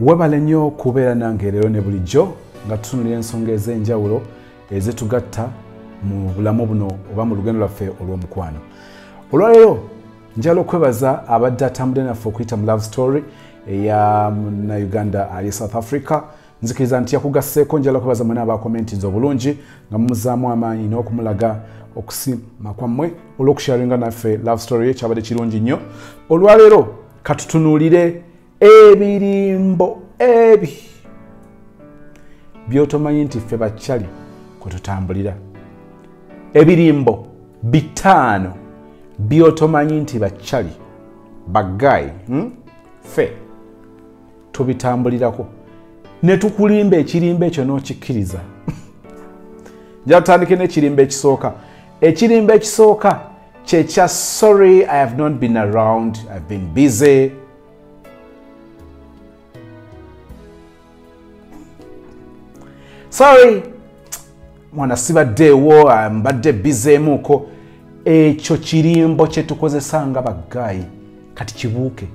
webale nnyo okubeera nange leero ne bulijjo nga tutunulira ensonga ez'enjawulo ezitugatta mu bulamu buno oba mu lugendo lwaffe olw'omukwano. Olwaleero njala okwebaza abadde atambudde naffe okuyita mu love story eya munauganda ali south africa. Nzikiriza nti yakugasseeko njala okwebaza mwena abakomentinze obulungi nga mumuzaamu amaanyi n'okumulaga okusima kwammwe olw'okusharinga naffe love story ekyabadde kirungi nnyo. Olwaleero katutunuulire ebirimbo ebi. Byotomanyi nti ffe bakyali kwetutambulira ebirimbo bitaano byotomanyi nti bakyali bagayi hmm? ffe tubitambulirako. Ne tukulimba ekirimba ekyo n'okikkiriza. Nja tutandike n'ekirimba ekisooka. Ekirimba ekisooka kyekya sorry i have not been around. Ive been busy sorry. Mwana sibaddeewo mbadde bizeemuuko ekyo kirimbo kyetukozesa nga bagaayi kati kibuuke.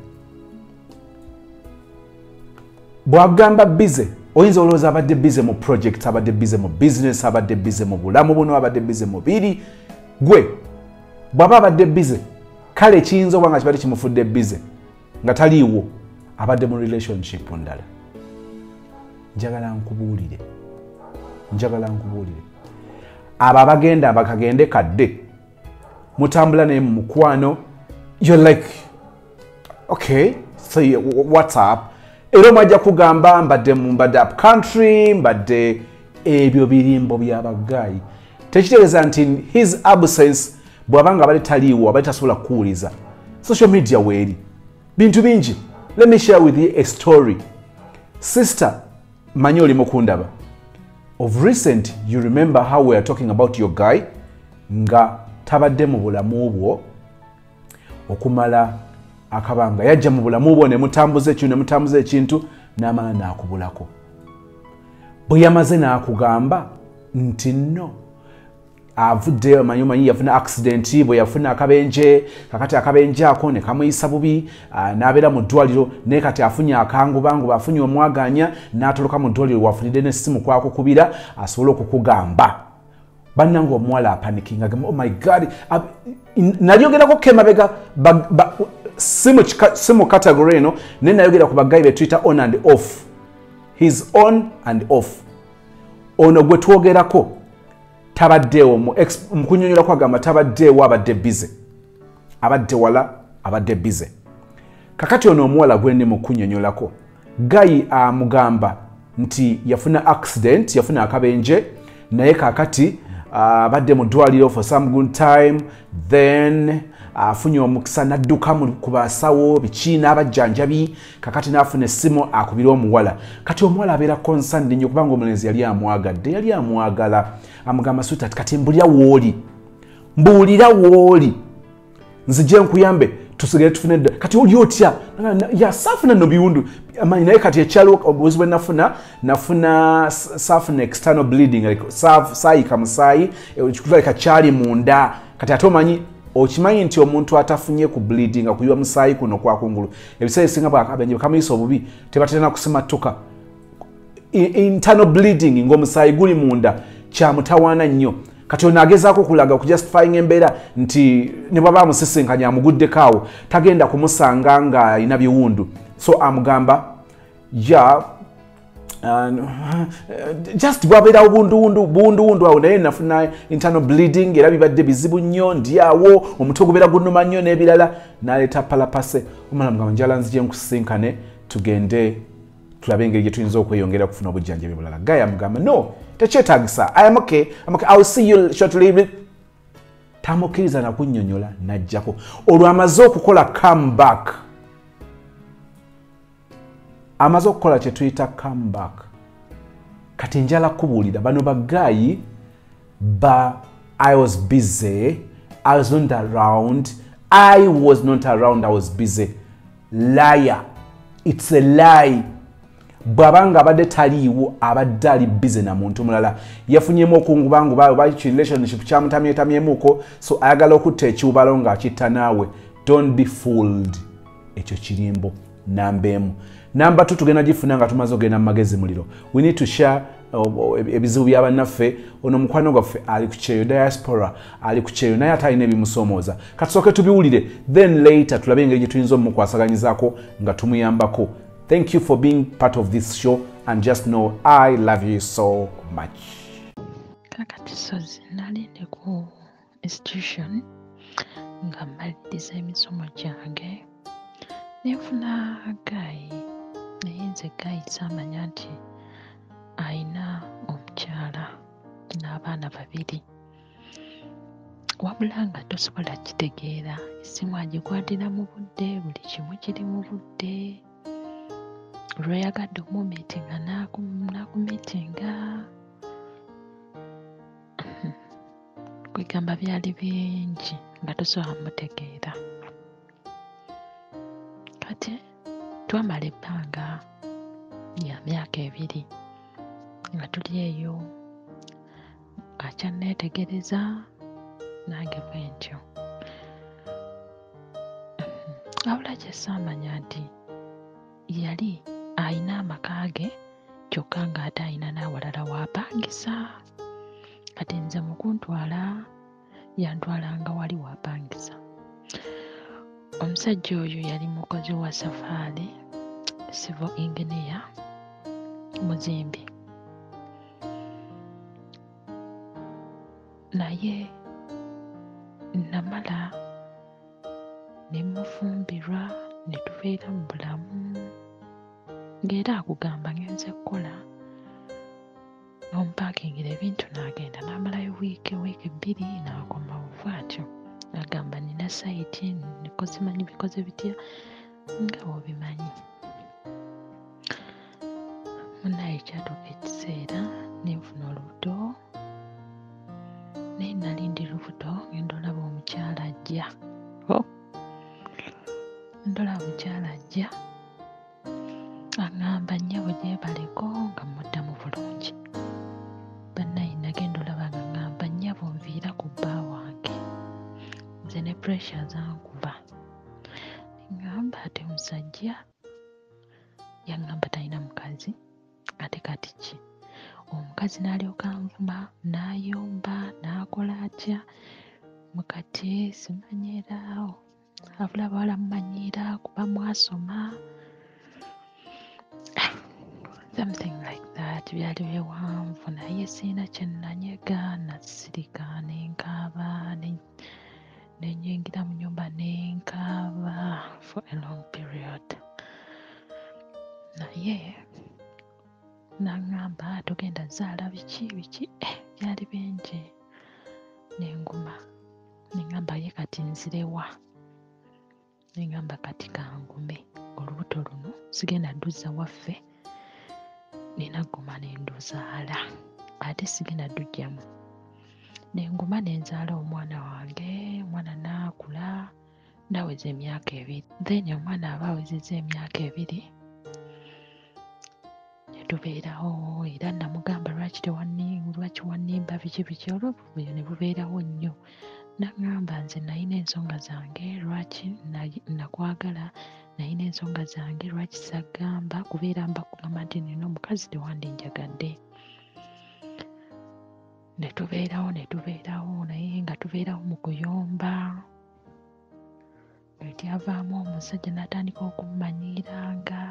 Bwagamba bize oyinza olowooza abadde bize mu project abadde bize mu bizinesi abadde bize mu bulamu buno abadde bize mu biri? Gwe bw'aba abadde bize kale kiyinza oba nga kibadde kimufudde bize nga taliiwo abadde mu relationship ndala. Njagala nkubuulire njagala nkubuulire. Abo abagenda abakagende kadde. Mutambula naye mu mukwano. You're like okay so what's up? Era omwajja kugamba mbadde mbadde up country mbadde ebyo birimbo byabagaayi tekitegeeza nti his absence bw'aba nga bali taliiwo abali tasobola kuwuliza. Social media weeri. Bintu bingi. Let me share with you a story. Sister manyi oli mukundaba of recent you remember how we are talking about your guy? Nga tabadde mu bulamu bwo okumala akabanga. Yajja mu bulamu bwo nemutambuza ekintu nemutambuza ekintu n'amala n'akubulako. Bwe yamaze n'akugamba nti nno avudde omanyi omanyi yafuna accident bwe yafuna akabenje kakati akabenje ako ne kamuyisa bubi n'abeera mu ddwaliro naye kati afunye akangubanguba afunye omwaganya n'atoloka mu ddwaliro wafunidde n'essimu kwakukubira asobole okukugamba. Bannanga omuwala apanikinga gamba oh my god nalyogerako kemabega si mu category eno naye nayogera ku bagayi betuyita on and off. His on and off. Ono gwe twogerako tabaddeewo mukunyonyola kwagamba tabaddeewo abadde bize abadde wala abadde bize kakati ono omuwala gwendi mukunyonyolako gayi amugamba nti yafuna accident yafuna akabenje naye kakati abadde uh, mu ddwaliro for some good time then afunye omukisa nadduka ku basawo biki n'abajjanjabi kakati n'afuna essimu akubira omuwala. Kati omuwala abeera concerned nnyo kubanga omulenzi yali amwagadde yali amwagala. Amugamba sutat kati mbulira wooli mbuulira wooli nzije nkuyambe tusigale tufune dda. Kati oli otya? Yasaafuna no biwundu. Amanyi naye kati ekyalo obuzi bwe nafuna nafuna saafuna external bleeding saayika musaayi ekikutulabika kyali munda. Kati ate omanyi okimanyi nti omuntu atafunye ku bleeding akuyiwa musaayi kuno kwakungulu ebiseera ebisinga bwakabenje bakamuyisa obubi tebatera kusimattuka internal bleeding ngaomusaayi guli munda kyamutawaana nnyo. Kati ono agezaako okulaga okujustifying embeera nti ne bwaba amusisinkanya amuguddeko awo tagenda kumusanga nga alina biwundu so amugamba uh, just bwabeerawo bunduwundu awo. Naye nafuna internal bleeding era bibadde bizibu nnyo ndi awo. Omutwe gubeera gunuma nnyo n'ebirala naleeta palapase. Omala mugamba njala nzije nkusisinkane tugende tulabe engeri gye tuyinza okweyongera okufuna obujjanjabi bulala gaya amugamba no tekyetagisa. I am okay. I'm okay. I'll see you shortly. Tamukkiriza nakunnyonnyola najjako. Olwo amaze okukola comeback amaze okukola kye tuyita comeback kati njala kubuulira bano bagaayi ba i was busy i was not around i was not around i was busy. Liar. It's a lie. Bw'aba nga abadde taliiwo abadde ali bize na muntu mulala. Yafunyemu okungubanguba oba kirelationship kyamutamyetamyemuko so ayagala okutta ekiwubalo ng'akitta naawe. Don't be fooled. Ekyo kirimbo namba emu namba tu tugenda gifuna nga tumaze okgenda mu magezi muliro. We need to share uh, ebizibu bya bannaffe. Ono mukwano gwaffe ali ku kyeyo diaspora ali ku kyeyo naye ate alina ebimusoomooza katusooke tubiwulire then later tulabe engeri gye tuyinza omumukwasaganyizaako nga tumuyambako. Thank you for being part of this show and just know i love you so much. Kakati sozi nali ndi ku institution nga mmaliriza emisomo gyange. Nenfuna gayi naye nze gayi saamanya nti ayina omukyala n'abaana babiri. Wabula nga tosobola kitegeera essimu agikwatira mu budde buli kimu kiri mu budde. Lweyagadde omumiitinga n'akumiitinga. Kwegamba byali bingi nga tosobola mutegeera kati twamala ebbanga lya myaka ebiri nga tuli eyo akyanneetegereza nange bwe ntyo. Wabula kyesaamanya nti yali ayina amaka ge kyokka ng'ate ayina n'awalala waapangisa kati nze mu kuntwala yantwalanga wali waapangisa omusajja oyo yali mukozi wa safaari civil engineer muzimbi. Naye namala ne mufumbirwa ne tubeera mu bulamu ng'era akugamba ngenze kukola omupakingira ebintu n'agenda n'amalayo wiiki wiiki bbiri n'akomawo bw'atyo agamba nina sayiti niko simanyi bikoze bitya? Nga bwobimanyi munaye kyatuuka ekiseera nenfuna olubuto naye nali ndi lubuto ngenda olaba omukyala ajja. Ndolaba omukyala ajja aŋŋamba nnyabo gyebaleko nga muddamu ne puresure zankuba ŋŋamba ate musajja yaŋŋamba talina mukazi ate kati ki omukazi n'alyoka nvuma n'ayomba n'akola atya mukati simanyiira abula bawala mumanyiira kuba mwasoma. Something like that. Byali byewanvu naye siina kyenanyega nasirika nenkaaba nenyingira mu nyumba nenkaaba for a long period. Naye naŋŋamba togenda zaala biki biki? Eh, byali bingi. Nenguma neŋŋamba ye kati nzirewa. Neŋŋamba kati kangume. Olubuto luno sigenda dduza waffe nina guma nenduzaala. Ate sigenda dujjamu nenguma nenzaala omwana wange omwana naakula naweza emyaka ebiri. Then omwana aba awezezza emyaka ebiri netubeerawo era namugamba lwaki lwaki wanimba biki biki? Olwobuvuyo ne bubeerawo nnyo. Naŋŋamba nze nalina ensonga zange lwaki na- nakwagala nalina ensonga zange lwaki sagamba kubeera mbakugamba nti nina omukazi tewandinjagadde netubeerawo netubeerawo naye nga tubeerawo mu kuyomba etyavaamu omusajja n'atandika okumumanyiiranga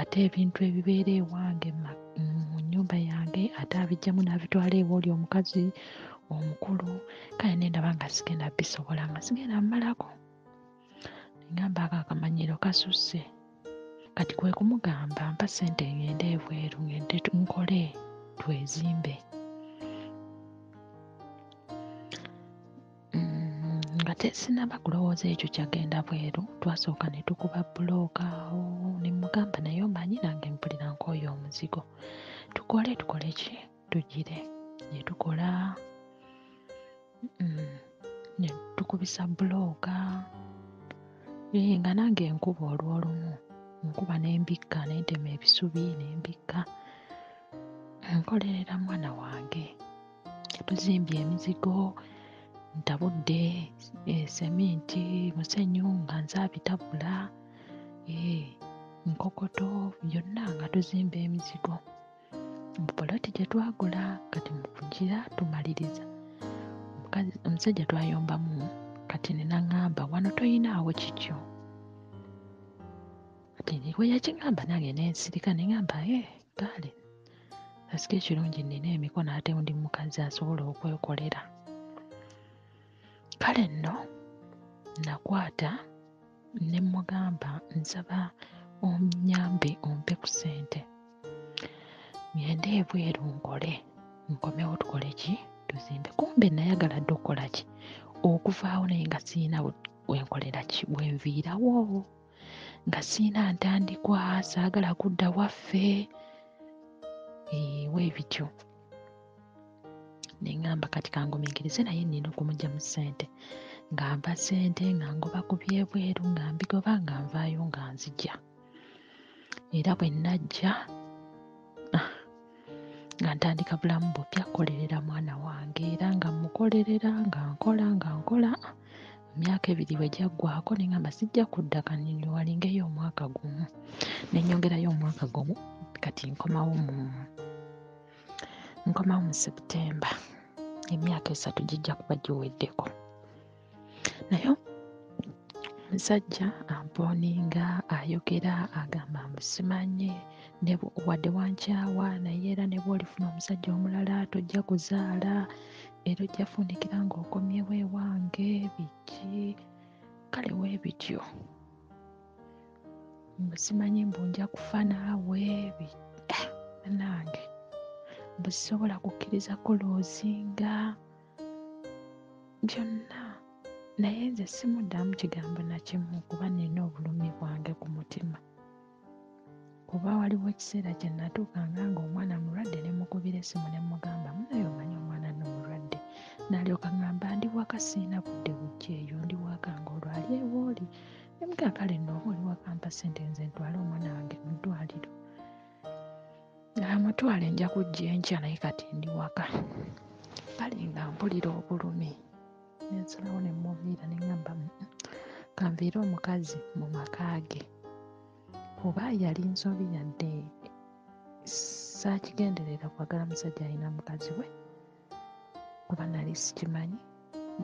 ate ebintu ebibeera ewange mu nnyumba yange ate abijjamu n'abitwala ewa oli omukazi omukulu kale nendaba nga sigenda bisobola nga sigenda mmalako ngamba ako akamanyiiro kasusse kati kwe kumugamba mpa sente ngende ebweru ngende nkole twezimbe Tesinaba kulowooza ekyo kyagenda bweru. Twasooka ne tukuba bulooka awo ne mugamba naye omanyi nange mpulira nkooyo omuzigo. Tukole tukole ki? Tugire. Ne tukola mm, ne tukubisa bulooka Eh, nga nange enkuba olwolumu nkuba nembikka nentema ebisubi nembikka. Nkolerera mwana wange. Tuzimbye emizigo ntabudde eh, seminti musenyu nga nze abitabula ee nkokoto byonna nga tuzimba emizigo. Mu poloti gye twagula kati mu kugira tumaliriza. Omusajja twayombamu kati nenaŋŋamba wano toyinaawo kikyo? Kati we yakigamba nange nensirika neŋŋamba e kale asika ekirungi nina emikono ate ndi mukazi asobola okwekolera kale nno nakwata ne mugamba nsaba onyambe ompe ku ssente. Ngende ebweru nkole nkomewo tukole ki? Tuzimbe. Kumbe nayagala dde okukola ki? Okuvaawo naye nga siina we- wenkolera ki? Wenviirawo nga siina ntandikwa saagala kudda waffe. Ewe bityo neŋŋamba kati kangumiikirize naye nina okumugya mu ssente. Nga mpa ssente nga ngoba ku byebweru nga mbigoba nga nvaayo nga nzija era bwe najja ah, nga ntandika bulamu bupya kukolerera mwana wange. Era nga mukolerera nga nkola nga nkola emyaka ebiri bwe gyaggwako neŋŋamba sijja kudda kanini walingeyo omwaka gumu. Nenyongerayo omwaka gumu kati nkomawo mu nkomawo mu seputemba emyaka esatu gijja kuba giweddeko naye omusajja ampooninga ayogera agamba mbu simanye wadde wankyawa naye era ne bwolifuna omusajja omulala tojja kuzaala era ojja fuunikira ng'okomyewo ewange biki? Kale wee bityo? Mbu simanyi mbu nja kufa naawe eh, nange mbu sisobola kukkiriza kuloozinga byonna naye nze simuddamu kigambo nakimu kuba nina obulumi bwange ku mutima. Kuba waliwo ekiseera kye natuukanga ng'omwana mulwadde ne mukubira essimu ne mugamba munaye omanyi omwana no mulwadde? N'alyoka ngamba ndi waka siina budde bujja eyo ndi waka ng'olwali ewa oli nemuga kale nno oba oli waka mpa ssente nze ntwale omwana wange mu ddwaliro amutwale nja kujja enkya naye kati ndi waka. Kale nga mpulira obulumi. Nensalawo ne muviira ne ŋŋamba "Mm, kanviire omukazi mu maka ge. Oba yali nsobi yadde saakigenderera kwagala musajja alina mukazi we? Kuba nali sikimanyi?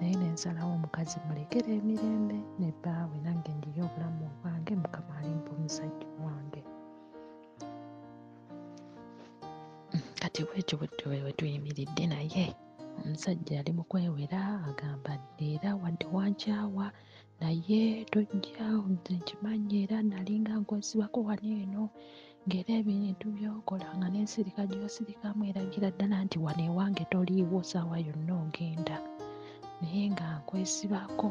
Naye nensalawo omukazi mulekera emirembe ne bbaawe nange ndiyo obulamu obwange mukama alimpa omusajja wange kati bwekyo bwe we tuyimiridde naye? Omusajja yali mu kwewera agamba era wadde wankyawa naye tojja nze nkimanyi era nalinga nkwesibako wano eno ng'era ebintu byokola nga n'ensirika gy'osirikamu eragira ddala nti wano ewange toliiwo saawa yonna ogenda naye nga nkwesibako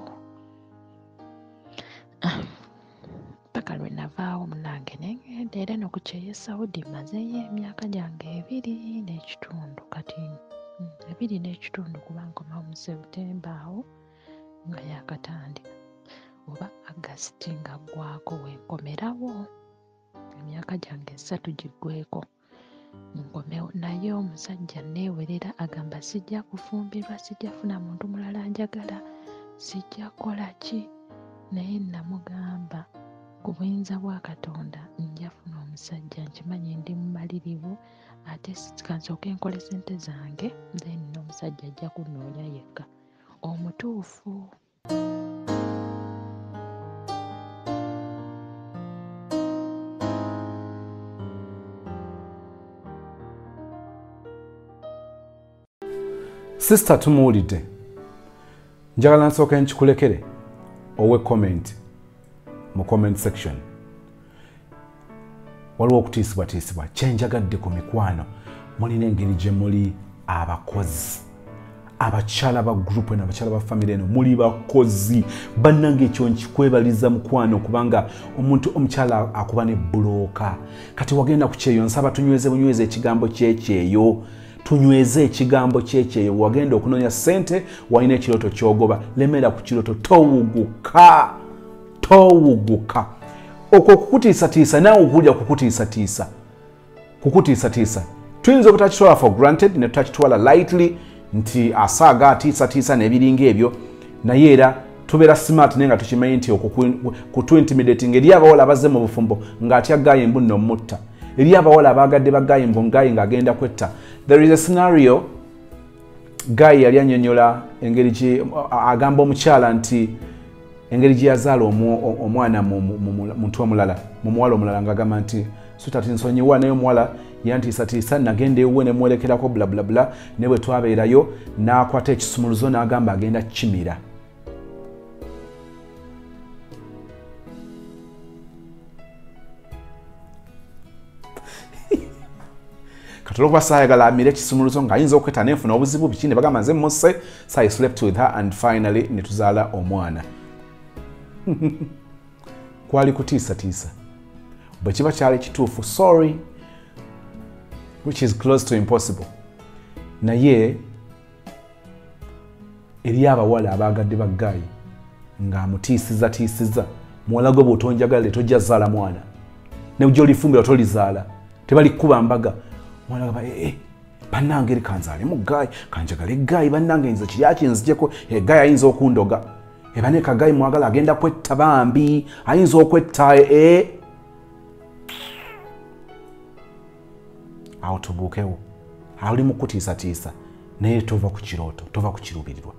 Paka lwe navaawo munange neŋŋenda era eno ku kyeya sawudi mazeeyo emyaka gyange ebiri n'ekitundu kati mm, ebiri n'ekitundu kuba nkomawo mu sebutemba awo nga yakatandika oba agasiti nga ggwako wenkomerawo emyaka gyange esatu giggweko nkomewo naye omusajja neewerera agamba sijja kufumbirwa sijja funa muntu mulala njagala sijja kukola ki? Naye namugamba ku buyinza bwa katonda njafuna omusajja nkimanyi ndi mumalirivu ate kansooke nkole sente zange then n'omusajja ajja kunoonya yekka. Omutuufu. Sisita tumuwulidde. Njagala nsooke nkikulekere owe comment mu comment section. Waliwo okutiisibwatiisibwa kyenjagadde ku mikwano. Mulina engeri gye muli abakozi. Abakyala ba gurupu eno abakyala ba famire eno muli bakozi. Bannange ekyo nkikwebaliza mukwano kubanga omuntu omukyala akuba ne bulooka kati wagenda ku kyeyo nsaba tunyweze bunyweze ekigambo kyekyeyo. Tunyweze ekigambo kyekyeyo. Wagenda okunoonya sente walina ekirooto kyogoba. Lemera ku kirooto towuguka towuguka. Okwo kukutiisatiisa naawe okujja kukutiisatiisa. Kukutiisatiisa. Tuyinza obutakitwala for granted ne tutakitwala lightly nti asaaga atiisatiisa n'ebiringa ebyo naye era tubeera smart naye nga tukimanyi nti okutuintimidating eri abawala abazze mu bufumbo ng'atya gayimbu nno mutta eri abawala abagadde bagayimbu ngayi ng'agenda kwetta. There is a scenario gayi yali anyonyola engeri agamba omukyala nti engeri gye yazaala omwana muntu omulala mu muwala omulala ng'agamba nti sutati nsonyiwa naye omuwala? Yantiisatiisa nagenda ewuwe ne mwolekerako bulabulabula ne bwe twabeerayo n'akwata ekisumuluzo n'agamba agenda kimira. Katola okuba saayagala amire ekisumuluzo ng'ayinza okweta nenfuna obuzibu biki ne bagamba nze musse so i slept with her and finally ne tuzaala omwana kwali kutiisatiisa bwe kiba kyali kituufu sorry which is close to impossible. Naye eri abawala abagadde baggayi ng'amutiisizatiisiza muwala gwe bw'otonjagala tojja zaala mwana. Ne gyolifumbira tolizaala tebalikuba mbaga mwana gaba ee eh, bannange eri kanzaalemu gaayi kanjagala egaayi bannange nze kiri akinzijeko egaayi ayinza okundoga eba ne kagaayi mwagala agenda kwetta bambi ayinza okwetta ee awo tubuukewo. Ali mukutiisatiisa naye tova ku kirooto tova ku kirubirirwa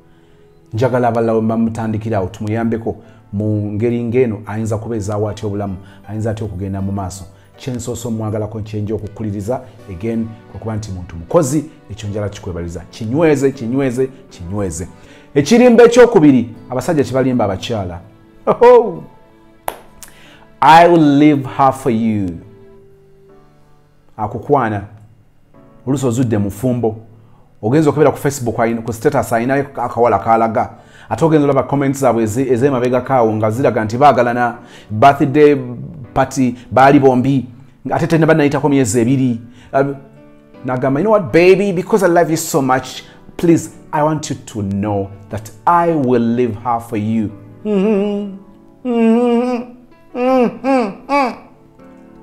njagala abalala bamutandikirawo tumuyambeko mu ngeri ng'eno ayinza kubeezaawo atya obulamu ayinza atya okugenda mu maaso. Kyensoose omwagalako nkyenja okukuliriza again okuba nti muntu mukozi ekyo njala kikwebaliza. Kinyweze kinyweze kinyweze ekirimba ekyokubiri abasajja kibalimba abakyala. I will live her for you. Akukwana. Olusi ozudde mufumbo ogenza okubeera ku facebook ku status ayinayo akawala kalaga ate ogenza olaba comment zaabwe ezemabegakaawo nga ziraga nti baagalana birthday party baali bombi. Ate tena banayitako myezi ebiri. Um, nagamba you know what baby? Because i love you so much please i want you to know that i will live her for you.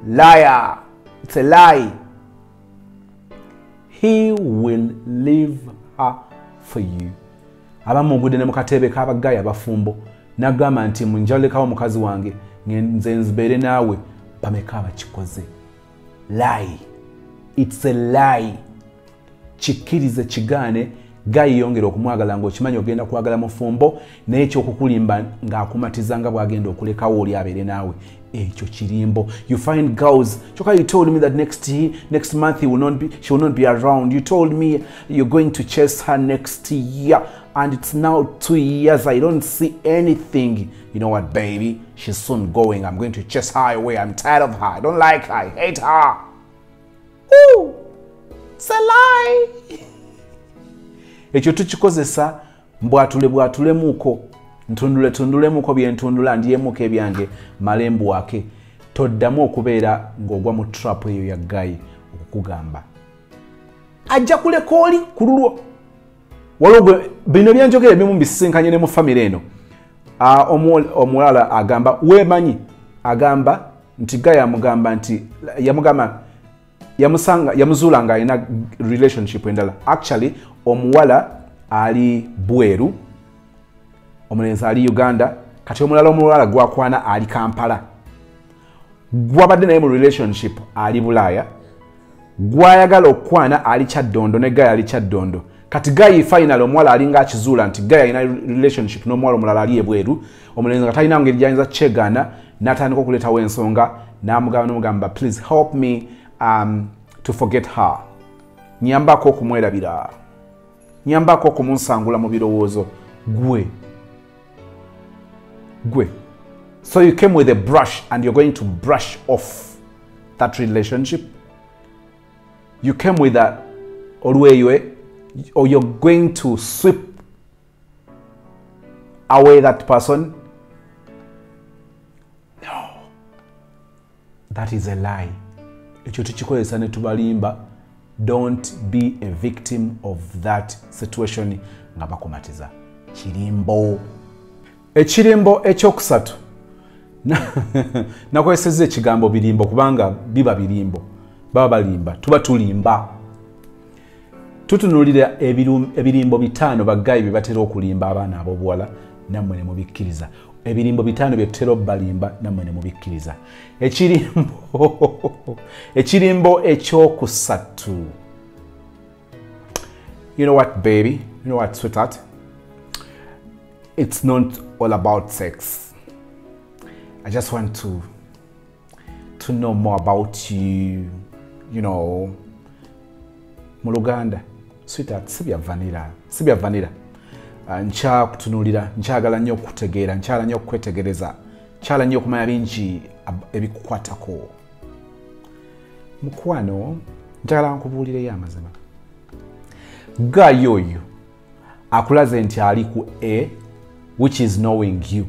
Liar. It's a lie. He will live her for you. Abamugudde ne mukatebe kabagayi abafumbo nagamba nti munjalekawo mukazi wange nze nzibeere naawe bameka abakikoze. Lie. Its a lie. Kikkirize kigaane gayiyongera okumwagala ngaokimanyi ogenda kwagala mufumbo naye ekyokukulimba ng'akumatiza nga bwagenda okulekawo oli abeere naawe ekyo kirimbo. You find girls choka you told me that next year, next month will not be, she will not be around. You told me you're going to chase her next year and it's now two years i don't see anything. You know what baby? She's soon going. I'm going to chase her away. I'm tired of her. I don't like her. I hate her. Ooh, it's a lie ekyo tukikozesa mbwatule bwatulemuuko ntundule tundulemuko byentundula ndyemuko ebyange malembu wake toddamu okubeera ng'ogwa mu trap eyo ya gayi okukugamba. Ajja kuleka oli ku lulwo. Waliwo bino byenjogera ebimu bisisinkanye ne mu famire eno. Omuwala agamba weemanyi? Agamba nti gayi amugamba nti yamugamba yamuzuula nga alina relationship endala. Actually omuwala ali bweru omulenzi ali uganda kati omulala omulwala gwakwana ali kampala. Gwabadde naye mu relationship ali bulaaya gwayagala okukwana ali kyaddondo ne gaya ali kyaddondo. Kati gayi final omuwala alinga akizuula nti gaya alina relationship n'omuwala omulala ali ebweru omulenzi nga talina ngeri gyayinza kyegaana n'atandika okuleetawo ensonga n'amugamba nomugamba please help me um, to forget her. Nyambako okumwerabira nyambako okumunsangula mu birowoozo. Gwe. Gwe. So you came with a brush and you're going to brush off that relationship? You came with a olweywe or you're going to sweep away that person? No. That is a lie ekyo tukikozesa ne tubalimba don't be a victim of that situation nga bakumatiza. Kirimbo. Ekirimbo ekyokusatu. Nakozeseza ekigambo birimbo kubanga biba birimbo. Baba balimba tuba tulimba. Tutunulira ebirimbo bitaano bagayi bye batera okulimba abaana ab'obuwala nammwe ne mubikkiriza ebirimbo bitaano bye tutera obbalimba nammwe ne mubikkiriza. Ekirimbo ekirimbo ekyokusatu. You know what baby? You know what sweetheart? It's not all about sex. I just want to to know more about you you know. Mu luganda sweetheart si bya vanira si bya vanira uh, nkyakutunulira nkyagala nnyo okukutegeera nkyala nnyo okukwetegereza nkyala nnyo okumanya bingi ebikukwatako. Mukwano njagala nkubuulireyo amazima. Gayo oyo akulaze nti ali ku a which is knowing you.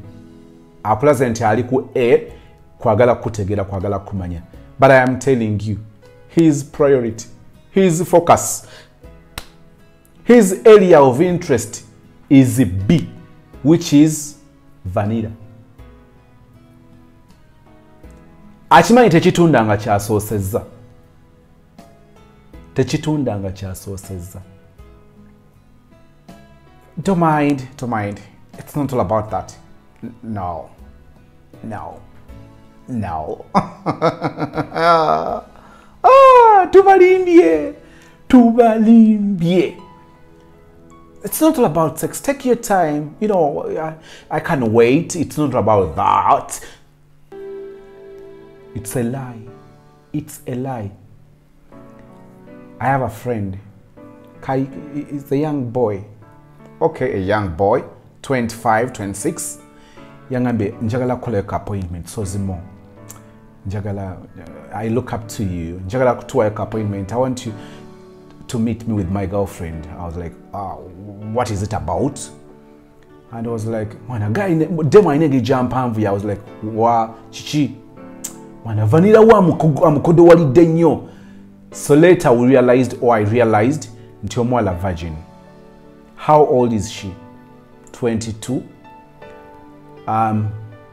Akulaze nti ali ku a kwagala kukutegeera kwagala kumanya but i am telling you his priority his focus his area of interest is b which is vanilla. Akimanyi tekitunda nga kyasoosezza tekitunda nga kyasoosezza don't mind don't mind. It's not all about that. No. No. No. Ah, tubalimbye. Tubalimbye it's not all about sex. Take your time. You know I, I can wait. It's not about that. It's a lie. It's a lie. I have a friend. Kai is a young boy. Okay a young boy 25 26 yangambye njagala kukoleka appointment so zimo. Njagala uh, i look up to you. Njagala kutuwayoko appointment. I want you to meet me with my girlfriend. I was like uh, what is it about? And i was like mwana guy demo ayina engeri gyampanvu i was like wa kiki mwana vanirawo amukodo walidde nnyo. So later we realized or i realized nti omuwala virgin. How old is she? 22 um,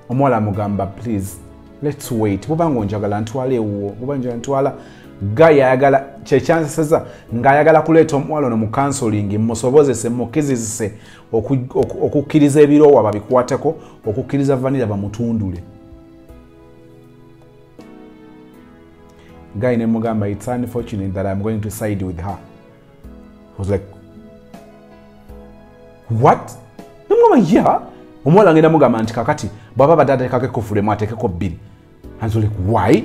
omuwala mugamba, please let's wait. Bwoba njagala ntwala guy ayagala kyekyanseseza ng'ayagala kuleeta omuwala ono mu kansoling musobozese mukizizise oku- oku- okukkiriza ebiroowa babikwateko okukkiriza vanira bamutundule. Guy nemugamba its unfortunate that i'm going to side with her. Was like what? Nemugamba ya omuwala ngenda mugamba nti kakati bwaba badde ateekako ekufulemu ateekeko bbiri. Anz like why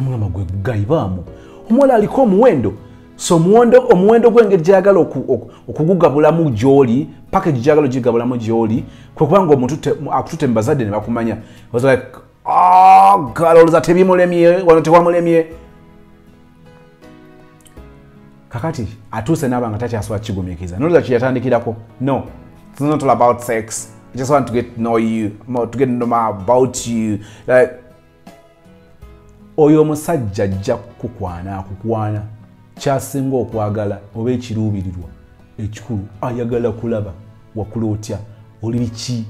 nemugamba gwe gayibaamu. Omuwala aliko omuwendo so omuwendo omuwendo gwengeri gyayagala oku- oku- okugugabulamu gyoli package gyagala ogigabulamu gyoli kwe kubanga omuntu te- akutute mu bazadde ne bakumanya. Like "Ah, gala olowooza tebimulemye wano tewamulemye. Kakati atuuse naaba nga takyasobola kukigumiikiriza nolowooza kyeyatandikirako no. It's not all about sex. I just want to get to know you to get to know about you. Like, oyo omusajja ajja kukukwana akukwana kyasinga okwagala oba ekiruubirirwa ekikulu ayagala kulaba wakula otya? Oli biki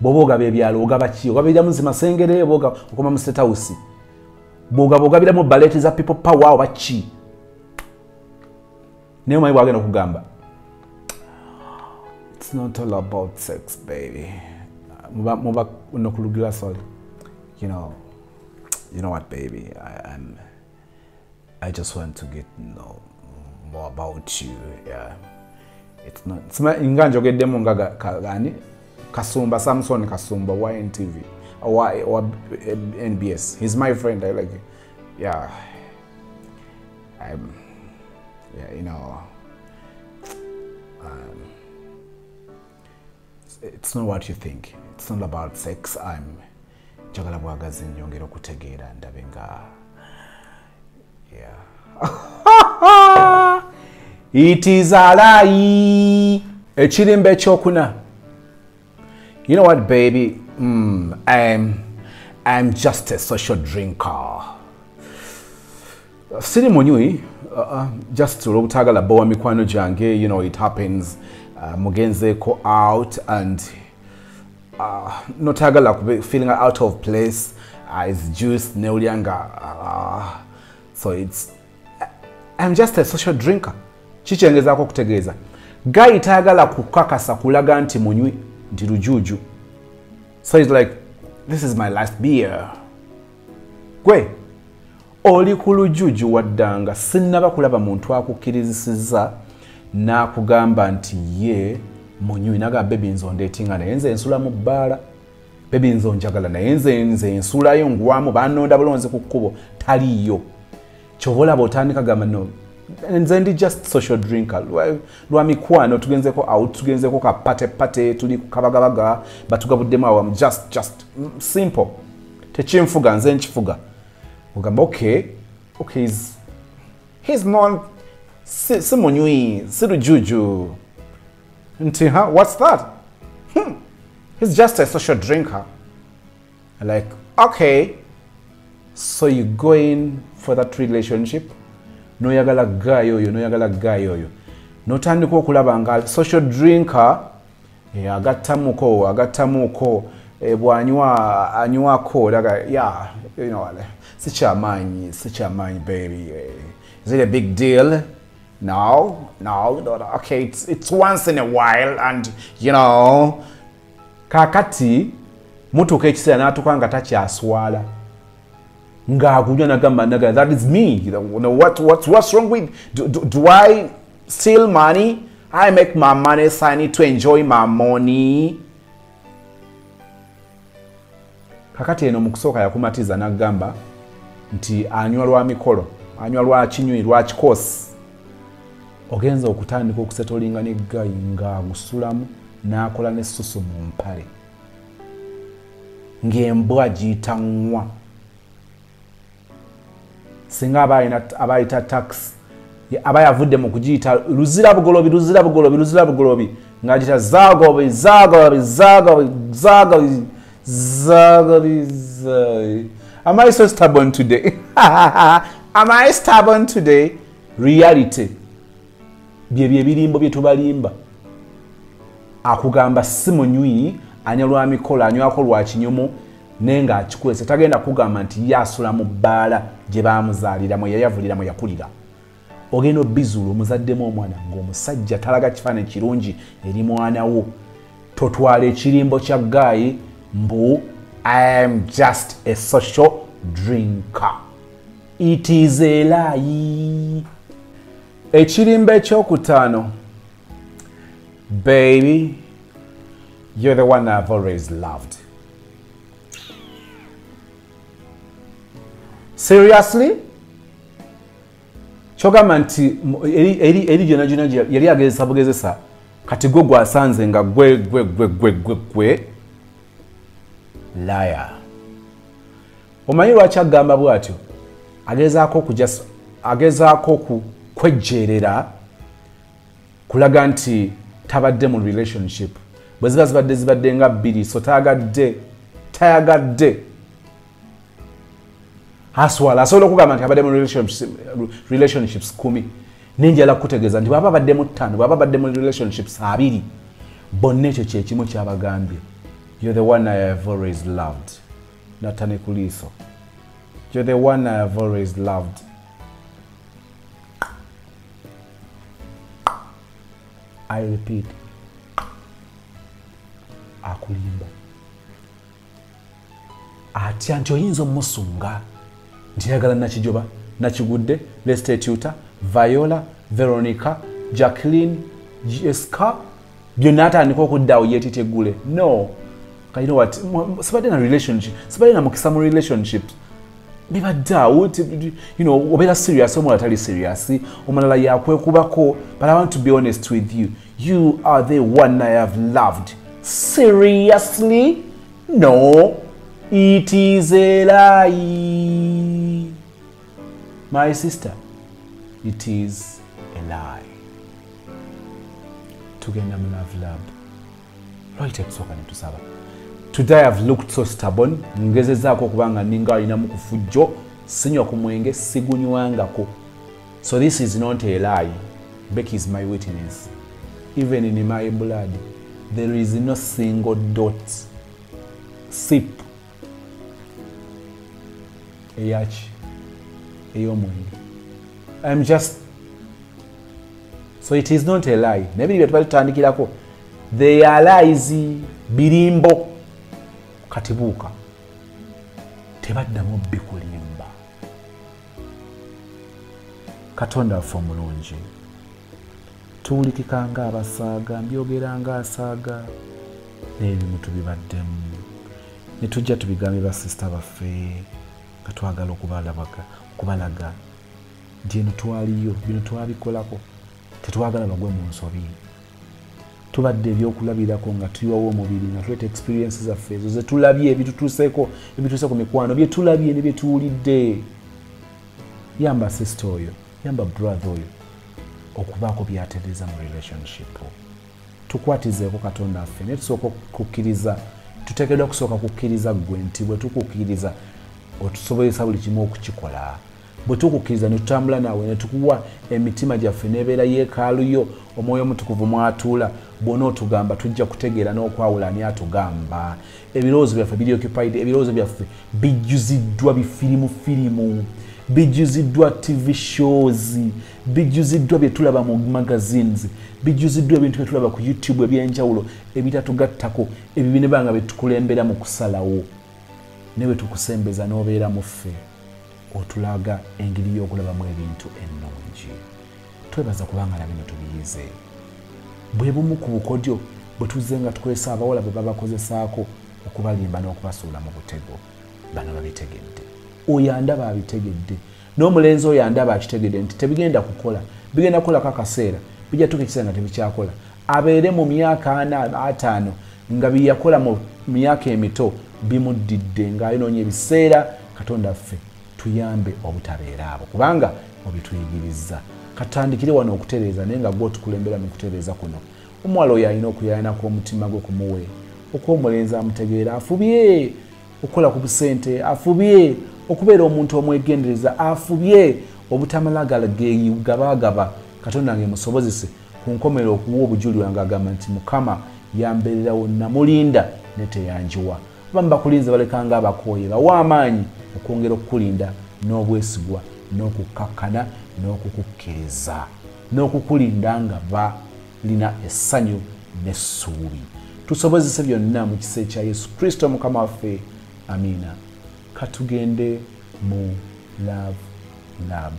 bwoba ogaba ebyalo ogaba ki? Ogabiramu zimasengere oba okoma mu state house? Bwogaba ogabiramu baleti za people power oba ki? Naye omanyi bwagenda okugamba it's not all about sex baby. Muba nokulugira sorry. You know you know what baby? I, I'm I just want to get to know more about you yeah. It's not sima nga njogeddemu nga ga- ka- gani? Kasumba samson kasumba wa ntv wa, nbs he's my friend i like yeah. I'm, yeah you know um, it's not what you think. It's not about sex. I'm njagala bwagazi nyongera okutegeera ndabe nga it is a lie. Ekirimba ekyokuna. You know what baby? Mm, I'm, i'm just a social drinker. Siri munywi uh, uh, just olwobutagala bowa mikwano gyange you know it happens. Uh, mugenzeeko out and uh, notagala kube feeling out of place uh, is juice newulya nga uh, so its i'm just a social drinker. Kikyengezaako okutegeeza gayi tayagala kukakasa kulaga nti munywi nti lujuuju so its like this is my last beer. Gwe oli ku lujuuju waddanga sinnaba kulaba muntu akukkirizisiza n'akugamba nti ye munywi nagamba bebi nze ondeetinga naye nze ensula mu bbaala bebi nze onjagala naye nze nze ensulayo ngwamu bannonda bulonzi ku kkubo taliiyo. Kyova olaba otandika gamba no nze ndi just social drinker. Lwa- mikwano tugenzeko out tugenzeko kapatepate tuli kukabagabaga batugabuddemu I'm just just mm, simple. Tekinfuga nze nkifuga. Ogamba okay okay he's, he's not si, si munywi si lujuju nti huh, what's that? Hmm. he's just a social drinker. Like okay. So you go in for that relationship? Noyagala gayi oyo noyagala gayi oyo. Notandika okulaba nga social drinker? E, agattamuko agattamuko e, bwanywa anywako laga ya you know, sikyamaanyi sikyamaanyi baby. Eh, is it a big deal no no no. okay it's, it's once in a while and you know kakati mutuuka ekiseera n'atuuka nga takyaswala ng'akunywa nagamba naga that is me you know, what, what, what's wrong with do, do, do i steal money? I make my money so i need to enjoy my money. Kakati eno mu kusooka yakumatiza n'agamba nti anywa lwa mikolo anywa lwa kinywi lwa kikosi ogenza okutandika okusetolinga neggayi ng'agusulamu n'akola n'essusu mu mpale. Ng'embwa giyita nwa singa aba alina- aba ayita taxi aba yavudde mu kugiyita luzira bugolobi luzira bugolobi luzira bugolobi ng'agiyita zagobi zagobi zagobi zagobi zagobi zagobi am i so stubborn today? Am i stubborn today? Reality byebyo ebirimbo bye tubalimba. Akugamba si munywi anya lwa mikolo anywako lwa kinyomo naye ng'akikwese tagenda kugamba nti ye asula mu bbaala gye baamuzaaliramu yayavuliramu yakulira ogenda obizuula omuzaddemu omwana ng'omusajja talaga kifaananyi kirungi eri mwana wo. Totwala ekirimbo kya gaayi mbu i am just a social drinker. It is a lie ekirimba ekyokutaano. Baby you're the one i've always loved. Seriously? Kyogamba nti eri- gyona gyona yali agezesa bugezesa kati gwe gwasanze nga gwe gwe gwe gwe gwe gwe. Laya omanyi lwaki agamba bw'atyo? Agezaako okuja agezaako ku- kwejjeerera kulaga nti tabadde mu relationship. Bwe ziba zibadde zibadde nga bbiri so tayagadde tayagadde. Aswala asobola okugamba nti abadde mu relationships- kumi. Nenjala kutegeeza nti bwaba baddemu ttaano bwaba badde mu relationships abiri bonna ekyo kyekimu kyabagambye. You're the one i have always loved. Natane ku liiso. You're the one i have always loved i repeat akulimba. Atya nti oyinza omusunga? Nti yagala nakijoba nakigudde lestetuta viola veronica jacqueline jessica byonna atandika okuddaawo yeetitegule no. What? Mu- sibadde na relationship sibadde na mukisa mu relationships ti- you know obeera serious omulala tali serious omulala yakwekubako but i want to be honest with you. You are the one i have loved. Seriously? No. It is a lie. My sister it is a lie. Tugenda mu love lab. Lwaki tetusooka netusaba today i've looked so stubborn. Ngezezaako okubanga ninga alinamu ku fujjo. Sinywa ku mwenge sigunywangako. So this is not a lie. Beck is my witness. Even in my blood there is no single dot sip eyaki ey'omwenge. I'm just so it is not a lie. Naye biri bye tuba tutandikirako they alise birimbo kati buuka tebaddamu bikulimba katonda waffe omulungi. Tuwulikika nga abasaaga mbyogera nga asaaga n'ebimu tubibaddemu. Ne tujja tubigambe basisita baffe nga twagala okubalaga. Nti eno twaliyo bino twabikolako. Tetwagala bagwe mu nsobi tubadde ebyokulabirako nga tuyiwawo omubiri nga tuleeta experiensi zaffe ezo zetulabye ebitutuuseko ebituuse ku mikwano byetulabye ne byetuwulidde yamba sisita oyo yamba brother oyo okubaako byatereeza mu relationship tukwatizeeko katonda affe naye tusooka okukkiriza tuteekeddwa kusooka kukkiriza gwe nti bwe tukukkiriza otusobozesa buli kimu okukikola bwe tukukkiriza ne tutambula naawe ne tukuwa emitima gyaffe n'ebeera yeekaalu yo omwoyo omutukuvu mwatuula bwona otugamba tujja kutegeera n'okwawula ani atugamba. Ebirowoozo byaffe biri occupied ebirowoozo byaffe bijjuziddwa bifirimu firimu bijjuziddwa tv shows bijjuziddwa byetulaba mu magazines bijjuziddwa ebintu byetulaba ku youtube ebyenjawulo ebitatugattako ebyo binebanga byetukulembera mu kusalawo ne bwe tukusembeza n'obeera mu ffe otulaga engeri y'okulabamu ebintu ennungi. Twebaza kubanga na bino tubiyize bwe bumu ku bukodyo bwe tuzze nga tukozesa abawala bwe babakozesaako okubalimba n'okubasuula mu butego bano babitegedde. Oyo andaba abitegedde n'omulenzi oyo andaba akitegedde nti tebigenda kukola bigenda kukolako akaseera bijja tuka ekiseera nga tebikyakola. Abeere mu myaka ana ataano nga byeyakola mu myaka emito bimuddidde ng'ayonoonya ebiseera katonda ffe tuyambe obutabeera abo kubanga obituyigiriza. Katandikire wano okutereeza naye nga gwe otukulembera mu kutereeza kuno. Omuwala oyo alina okuyayanako omutima gwe kumuwe okw'omulenzi amutegeera afubye! Okukola ku busente afubye! Okubeera omuntu omwegendereza afubye! Obutamalagala gabagaba katonda nga emusobozese ku nkomero okuwa obujulirwa nga agamba nti mukama yambeererawo namulinda ne teyanjiwa. Abamu bakulinza balekanga abakooye bawa amaanyi okwongera okukulinda n'obwesigwa n'okukkakkana n'okukukkiriza n'okukulinda nga balina essanyu n'essuubi. Tusobozese byonna mu kisa ekya yesu kristo mukama waffe. Amiina. Katugende mu love lab.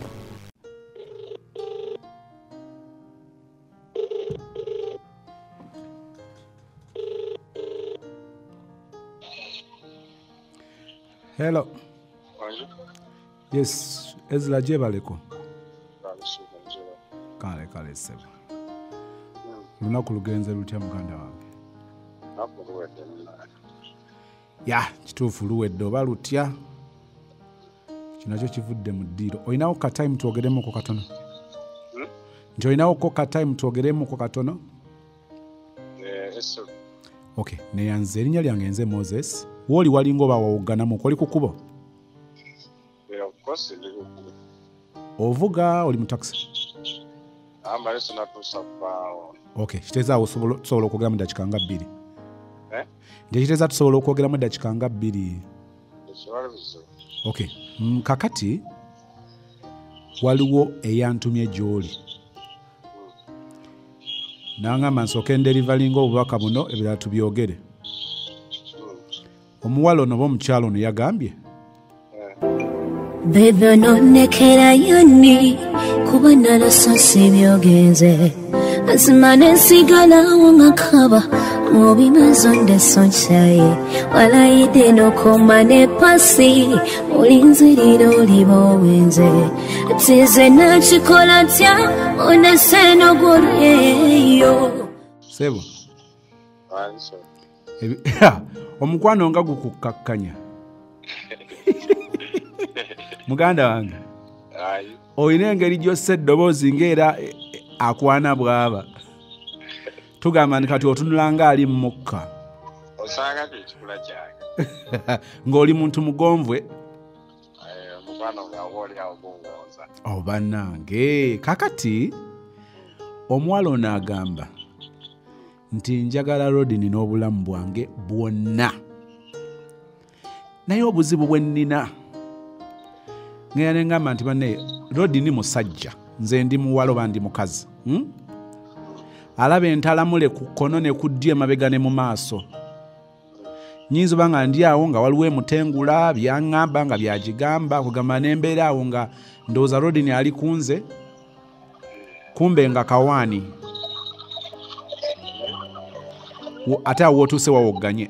Hello yes ezra gyebaleko kale kale sebo olunaku lugenze lutya muganda wange ya kituufu luwedde oba lutya kinakyo kivudde mu ddiiro olinawo katime twogeremuko katono nti olinawoko katime twogeremuko katono ok neyanze erinnya lyange nze moses. Wooli walinga oba wawoganamuko oli ku kubo ovuga oli mu taxi. Ok kiteeza tusobola okwogeramu eddakiika nga bbiri. Nti ekiteeza tusobola okwogeramu eddakiika nga bbiri. Ok mm, kakati waliwo eyantumye gy'oli. Naŋamba nsooka enderivalinga obubaka buno ebirala tubyogere. Omuwala ono oba omukyalo ono yagambye bebe ononekerayo nni kuba nalososi byogenze. Mazima nensigalawo ngakaba mu bibazo ndesoncaye walayidde nokoma ne pasi. Olinzirira oliba owenze tize nakikola tya onesenogolyeyo sebo. Ebi- omukwano nga gukukkakkanya muganda wange olina engeri gyossa eddoboozi ngaera eh, eh, akwana bw'aba. Tugamba nti kati otunula nga ali mu mukka ng'oli muntu mugonvwe Eh, omukwano nga oba oliawo gungonza oba nange kakati omuwala ono agamba nti njagala rodini n'obulamu bwange bwonna. Naye obuzibu bwe nnina ŋŋenda ne ŋŋamba nti banne rodini musajja nze ndi muwala oba ndi mukazi hmm? alaba entalamule ku kkono ne ku ddyo emabega ne mu maaso. Nyinza oba nga ndi awo nga waliwo emutengula byaŋŋamba nga byagigamba kugamba nembeera awo nga ndowooza rodini ali ku nze? Kumbe nga kawaani? Ate awo wootuuse wawogganye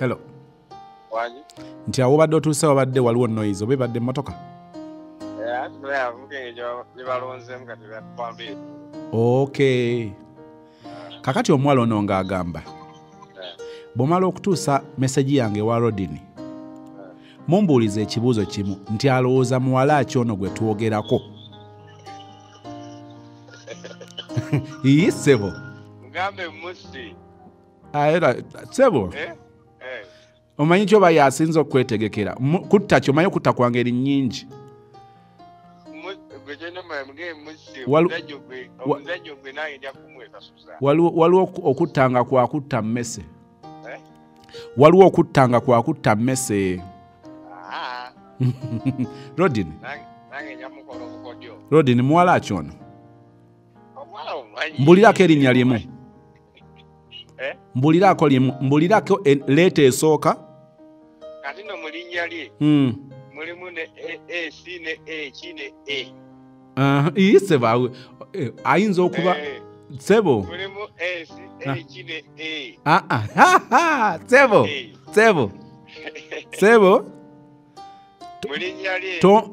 hello nti awo obadde otuuse wabadde waliwo noise oba ebadde emmotoka batwambire okay. Kakati omuwala ono ng'agamba bw'omala okutuusa meseji yange ewa rodini mumbuuliza ekibuuzo kimu nti alowooza muwala ki ono gwe twogerako? Ii sebo. Mugambe musi Ah, era sebo. Eh? Eh. Omanyi kyoba yasinza okwetegekera. Kutta kyo omanyi okutta kwa ngeri kumwesasuza waliwo waliwo oku- okuttanga kwa kutta mmese. Eh? waliwo okuttanga kwa kutta mmese. Ah, obukodyo. Rodini muwala ki ono? Omwana omumanyi. Mbulirako erinnya limu. Eh? mbulirako limu mbulirako leeta esooka kati no mu linnya lye Mm. mulimu ne A- ac ne eki ne e Aha, ii sebo awe- eh, ayinza okuba Eh, sebo? mulimu ac Ah. eki ne e Ah, ah, sebo sebo. Sebo?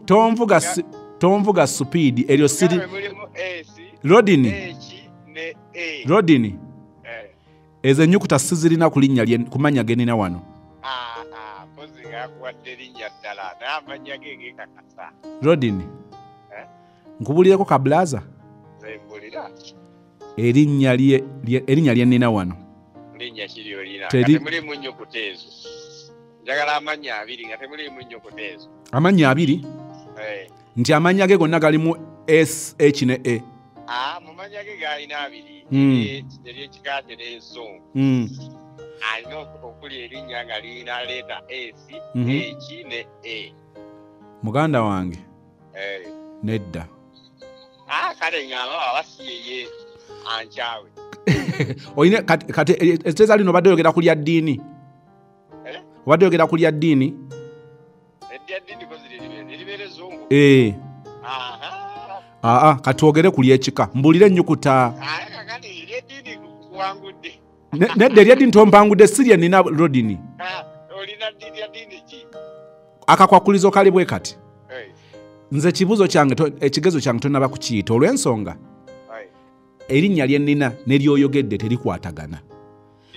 Tonvuga tonvuga supiidi eryo siri rodini. Rodini. Eh. ezo ennyukuta sizirina ku linnya kumanya genina wano. Ah, ah, mpozi ngaakuwadde erinnya ddala naye amannya ge gekakasa rodini Eh? nkubulireko kabulaza zembulira erinnya lye nnina wano. Linnya kiri olina. Temulimu nnyukuta ezo. Njagala amannya abiri nga temulimu nnyukuta ezo. Amannya abiri? Eh. nti amannya ge gonna galimu s h ne e Ah, mu mannya ge gaalina abiri. Mm. Eri- eryekika kye n'ensonga Mm. Alina ok- okuli erinnya nga lirina leeta s Mhm. eki ne e muganda wange Eh. nedda. Ah, kale ngamba abasiyeye ankyawe. Oyine kati kati eteeza lino obadde oyogera ku lya ddiini? Eh? obadde oyogera ku lya ddiini aa kati ogere ku lyekika mbulira ennyukuta nedda eryeddiini tompangudde si lye nina rodini akakwakulizo kali bwe kati. Nze ekibuuzo kyange ekigezo kyange tonaba kukiyita olw'ensonga. Erinnya lye nnina neryoyogedde terikwatagana.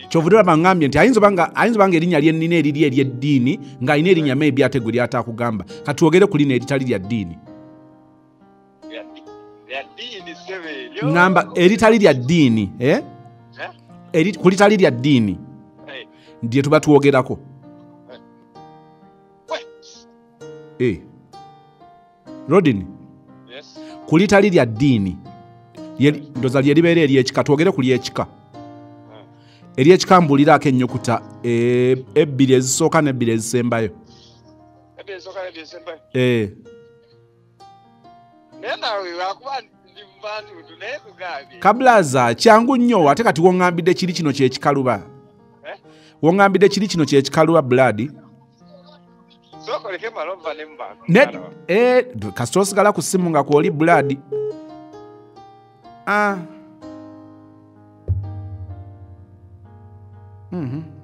Kyovudde olaba ŋŋambye nti ayinza oba nga- ayinza oba nga erinnya lye nnina eriri eryeddiini ng'alina erinnya maybe ate gwe lyataakugamba kati wogere ku lino eritali lya ddiini. Ŋŋamba eritali lya ddiini eh? Eh? Eri- ku litali lya ddiini Eh, ndye tuba twogerako Eh. rodini yes. ku litali lya ddiini ndoza lye libeera eryekika twogere ku lyekika eryekika mbuliraako ennyukuta eh, ebbiri ezisooka n'ebbiri ezisembayo. Eh. naye naawe lwakuba bantu naye kugambye kabulaza kyangu nnyo ate kati woŋŋambidde kiri kino kyekikaluba Eh? woŋŋambidde kiri kino kyekikaluba buladi eh, kasita osigala ku ssimu nga kwoli buladi ah. Mhm.